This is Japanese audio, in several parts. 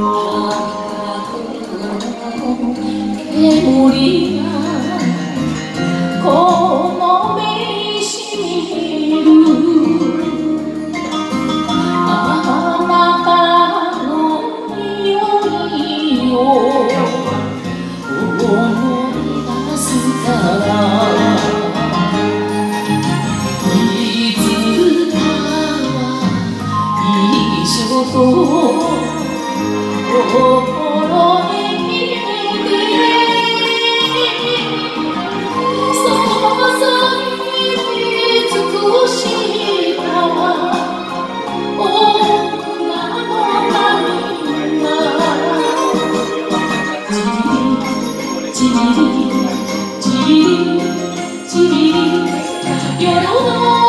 「煙がこの目にしている」「あなたの匂いを思い出すから」「いつかは一緒と」夜の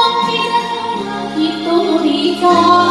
ひとりか。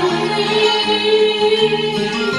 Thank you.